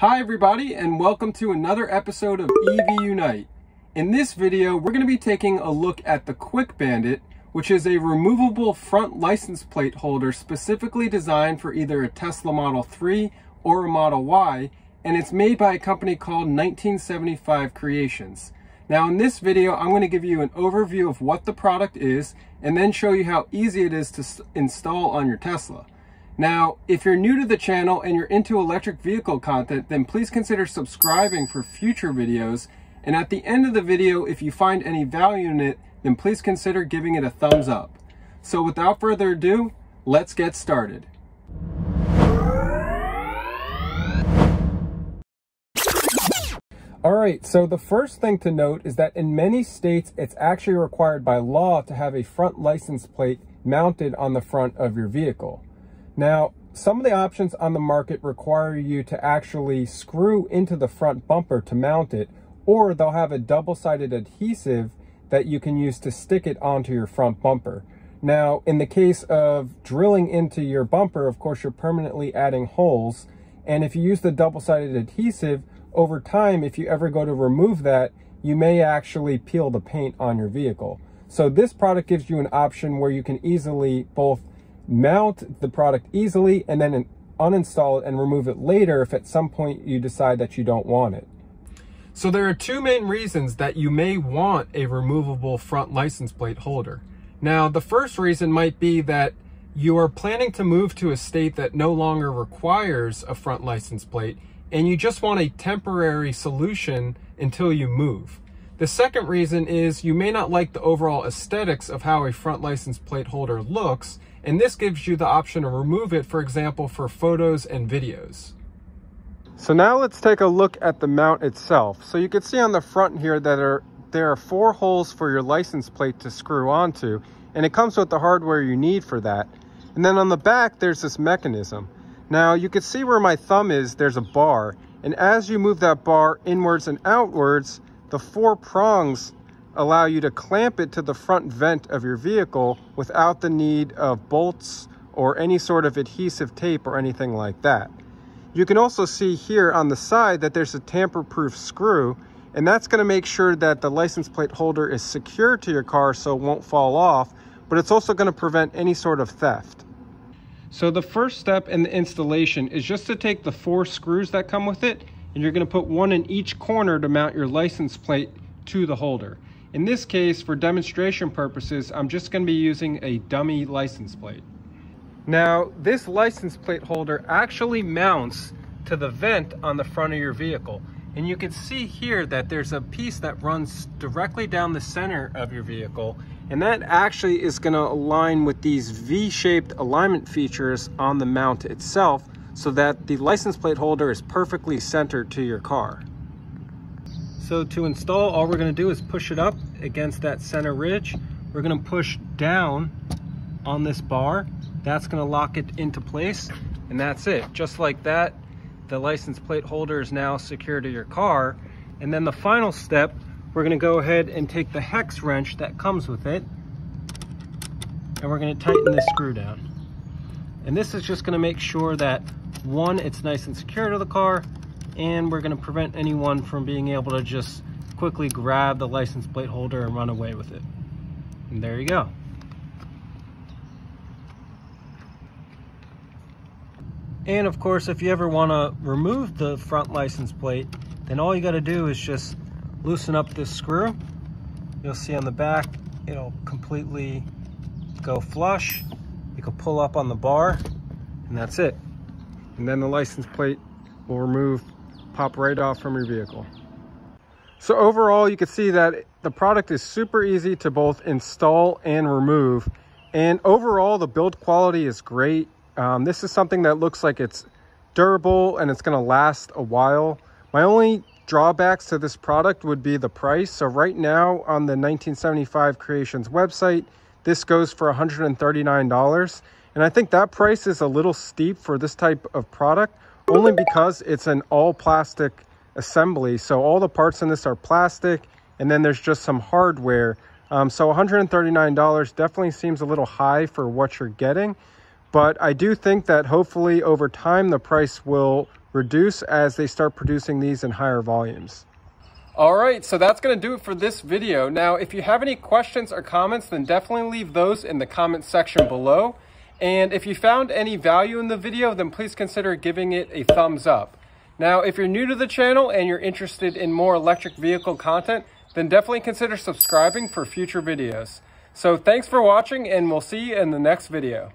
Hi everybody and welcome to another episode of EV Unite. In this video, we're going to be taking a look at the Quick Bandit, which is a removable front license plate holder specifically designed for either a Tesla Model 3 or a Model Y, and it's made by a company called 1975 Creations. Now in this video, I'm going to give you an overview of what the product is and then show you how easy it is to install on your Tesla. Now, if you're new to the channel and you're into electric vehicle content, then please consider subscribing for future videos. And at the end of the video, if you find any value in it, then please consider giving it a thumbs up. So without further ado, let's get started. All right, so the first thing to note is that in many states, it's actually required by law to have a front license plate mounted on the front of your vehicle. Now, some of the options on the market require you to actually screw into the front bumper to mount it, or they'll have a double-sided adhesive that you can use to stick it onto your front bumper. Now, in the case of drilling into your bumper, of course, you're permanently adding holes. And if you use the double-sided adhesive, over time, if you ever go to remove that, you may actually peel the paint on your vehicle. So this product gives you an option where you can easily both mount the product easily and then uninstall it and remove it later if at some point you decide that you don't want it. So there are two main reasons that you may want a removable front license plate holder. Now, the first reason might be that you are planning to move to a state that no longer requires a front license plate and you just want a temporary solution until you move. The second reason is you may not like the overall aesthetics of how a front license plate holder looks, and this gives you the option to remove it, for example, for photos and videos. So now let's take a look at the mount itself. So you can see on the front here that are, there are four holes for your license plate to screw onto, and it comes with the hardware you need for that. And then on the back, there's this mechanism. Now you can see where my thumb is, there's a bar, and as you move that bar inwards and outwards, the four prongs allow you to clamp it to the front vent of your vehicle without the need of bolts or any sort of adhesive tape or anything like that. You can also see here on the side that there's a tamper-proof screw and that's going to make sure that the license plate holder is secure to your car so it won't fall off, but it's also going to prevent any sort of theft. So the first step in the installation is just to take the four screws that come with it and you're going to put one in each corner to mount your license plate to the holder. In this case, for demonstration purposes, I'm just going to be using a dummy license plate. Now, this license plate holder actually mounts to the vent on the front of your vehicle. And you can see here that there's a piece that runs directly down the center of your vehicle. And that actually is gonna align with these V-shaped alignment features on the mount itself so that the license plate holder is perfectly centered to your car. So to install, all we're gonna do is push it up against that center ridge. We're gonna push down on this bar. That's gonna lock it into place and that's it. Just like that, the license plate holder is now secure to your car. And then the final step, we're gonna go ahead and take the hex wrench that comes with it and we're gonna tighten this screw down. And this is just gonna make sure that one, it's nice and secure to the car, and we're gonna prevent anyone from being able to just quickly grab the license plate holder and run away with it. And there you go. And of course, if you ever wanna remove the front license plate, then all you gotta do is just loosen up this screw. You'll see on the back, it'll completely go flush. You can pull up on the bar and that's it and then the license plate will remove, pop right off from your vehicle. So overall, you can see that the product is super easy to both install and remove. And overall, the build quality is great. Um, this is something that looks like it's durable and it's gonna last a while. My only drawbacks to this product would be the price. So right now on the 1975 Creations website, this goes for $139. And I think that price is a little steep for this type of product, only because it's an all plastic assembly. So all the parts in this are plastic, and then there's just some hardware. Um, so $139 definitely seems a little high for what you're getting. But I do think that hopefully over time, the price will reduce as they start producing these in higher volumes. All right, so that's going to do it for this video. Now, if you have any questions or comments, then definitely leave those in the comment section below. And if you found any value in the video, then please consider giving it a thumbs up. Now, if you're new to the channel and you're interested in more electric vehicle content, then definitely consider subscribing for future videos. So thanks for watching and we'll see you in the next video.